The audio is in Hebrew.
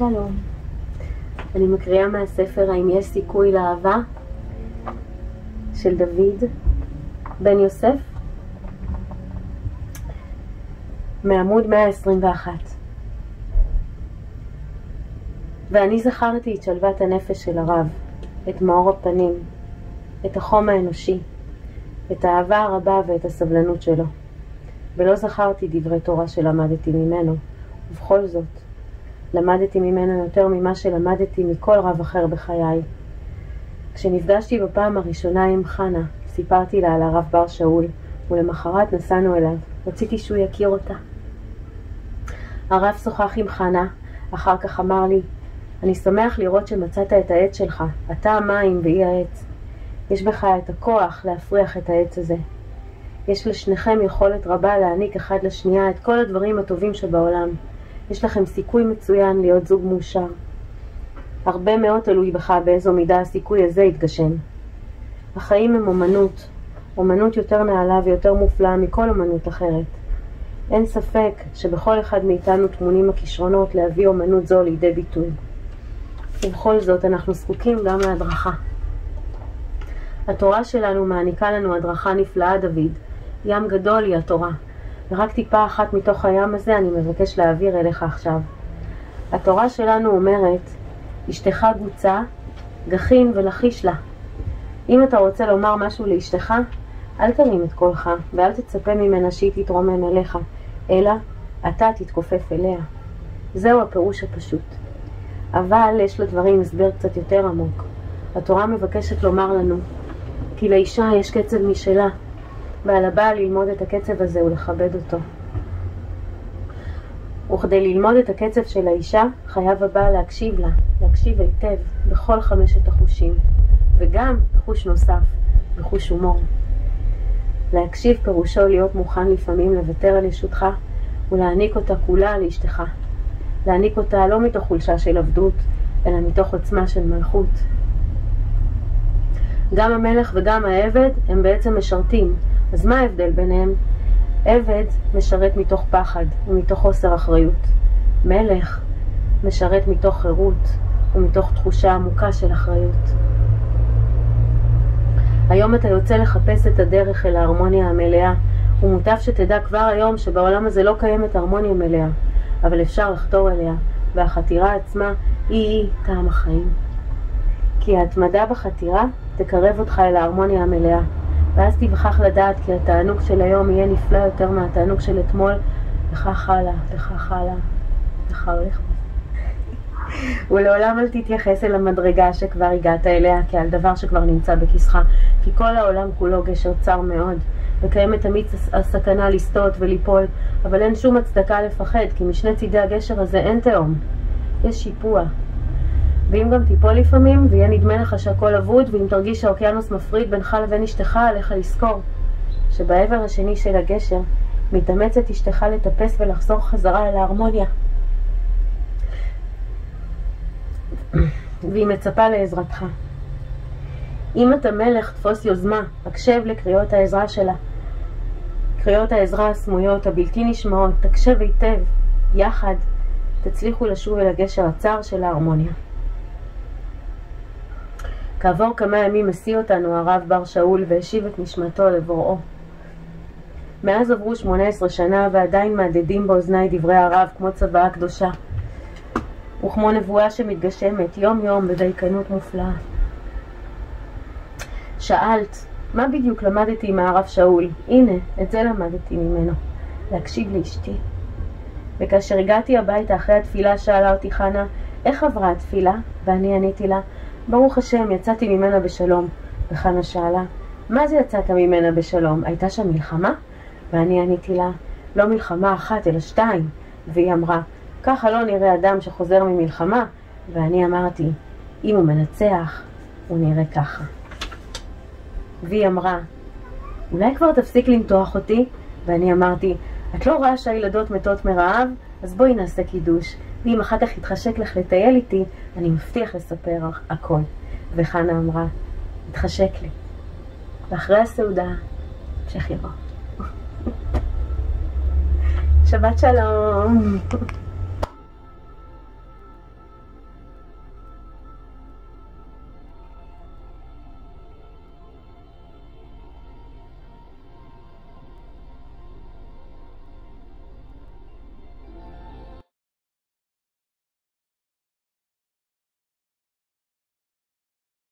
שלום. אני מקריאה מהספר האם יש סיכוי לאהבה של דוד בן יוסף מעמוד 121 ואני זכרתי את שלוות הנפש של הרב, את מאור הפנים, את החום האנושי, את האהבה הרבה ואת הסבלנות שלו. ולא זכרתי דברי תורה שלמדתי ממנו, ובכל זאת, למדתי ממנו יותר ממה שלמדתי מכל רב אחר בחיי. כשנפגשתי בפעם הראשונה עם חנה, סיפרתי לה על הרב בר שאול, ולמחרת נסענו אליו. רציתי שהוא יכיר אותה. הרב שוחח עם חנה, אחר כך אמר לי, אני שמח לראות שמצאת את העץ שלך, אתה המים והיא העץ. יש בך את הכוח להפריח את העץ הזה. יש לשניכם יכולת רבה להעניק אחד לשנייה את כל הדברים הטובים שבעולם. יש לכם סיכוי מצוין להיות זוג מאושר. הרבה מאוד תלוי בך באיזו מידה הסיכוי הזה יתגשם. החיים הם אומנות, אומנות יותר נעלה ויותר מופלאה מכל אומנות אחרת. אין ספק שבכל אחד מאיתנו טמונים הכישרונות להביא אומנות זו לידי ביטוי. ובכל זאת אנחנו זקוקים גם להדרכה. התורה שלנו מעניקה לנו הדרכה נפלאה, דוד. ים גדול היא התורה, ורק טיפה אחת מתוך הים הזה אני מבקש להעביר אליך עכשיו. התורה שלנו אומרת, אשתך גוצה, גחין ולחיש לה. אם אתה רוצה לומר משהו לאשתך, אל תרים את קולך, ואל תצפה ממנה שהיא תתרומם אליך, אלא אתה תתכופף אליה. זהו הפירוש הפשוט. אבל יש לדברים הסבר קצת יותר עמוק. התורה מבקשת לומר לנו, כי לאישה יש קצב משלה, ועל הבעל ללמוד את הקצב הזה ולכבד אותו. וכדי ללמוד את הקצב של האישה, חייב הבעל להקשיב לה, להקשיב היטב בכל חמשת החושים, וגם בחוש נוסף, בחוש הומור. להקשיב פירושו להיות מוכן לפעמים לוותר על ישותך ולהעניק אותה כולה לאשתך. להעניק אותה לא מתוך חולשה של עבדות, אלא מתוך עוצמה של מלכות. גם המלך וגם העבד הם בעצם משרתים, אז מה ההבדל ביניהם? עבד משרת מתוך פחד ומתוך חוסר אחריות. מלך משרת מתוך חירות ומתוך תחושה עמוקה של אחריות. היום אתה יוצא לחפש את הדרך אל ההרמוניה המלאה, ומוטב שתדע כבר היום שבעולם הזה לא קיימת הרמוניה מלאה, אבל אפשר לחתור אליה, והחתירה עצמה היא-היא טעם החיים. כי ההתמדה בחתירה תקרב אותך אל ההרמוניה המלאה, ואז תבחח לדעת כי התענוג של היום יהיה נפלא יותר מהתענוג של אתמול, וכך הלאה, וכך הלאה, וכך הולך. ולעולם אל תתייחס אל המדרגה שכבר הגעת אליה כעל דבר שכבר נמצא בכיסך, כי כל העולם כולו גשר צר מאוד, וקיימת תמיד הסכנה לסטות וליפול, אבל אין שום הצדקה לפחד, כי משני צידי הגשר הזה אין תהום. יש שיפוע, ואם גם תיפול לפעמים, ויהיה נדמה לך שהכל אבוד, ואם תרגיש שהאוקיינוס מפריד בינך לבין אשתך, עליך לזכור שבעבר השני של הגשר מתאמצת אשתך לטפס ולחזור חזרה אל ההרמוניה. והיא מצפה לעזרתך. אם אתה מלך, תפוס יוזמה, הקשב לקריאות העזרה שלה. קריאות העזרה הסמויות, הבלתי נשמעות, תקשב היטב, יחד תצליחו לשוב אל הגשר הצר של ההרמוניה. כעבור כמה ימים השיא אותנו הרב בר שאול והשיב את נשמתו לבוראו. מאז עברו שמונה עשרה שנה ועדיין מהדהדים באוזניי דברי הרב כמו צוואה קדושה וכמו נבואה שמתגשמת יום יום בדייקנות מופלאה. שאלת, מה בדיוק למדתי מהרב שאול? הנה, את זה למדתי ממנו, להקשיב לאשתי. וכאשר הגעתי הביתה אחרי התפילה שאלה אותי חנה, איך עברה התפילה? ואני עניתי לה, ברוך השם, יצאתי ממנה בשלום. וחנה שאלה, מה זה יצאת ממנה בשלום? הייתה שם מלחמה? ואני עניתי לה, לא מלחמה אחת, אלא שתיים. והיא אמרה, ככה לא נראה אדם שחוזר ממלחמה. ואני אמרתי, אם הוא מנצח, הוא נראה ככה. והיא אמרה, אולי כבר תפסיק למתוח אותי? ואני אמרתי, את לא רואה שהילדות מתות מרעב? אז בואי נעשה קידוש. ואם אחר כך יתחשק לך לטייל איתי, אני מבטיח לספר הכל. וחנה אמרה, התחשק לי. ואחרי הסעודה, המשך יבוא. שבת שלום.